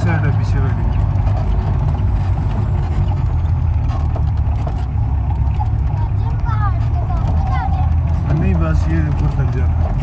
içeride bir şey öyle. Anneyi bazı yeri kurtaracağım.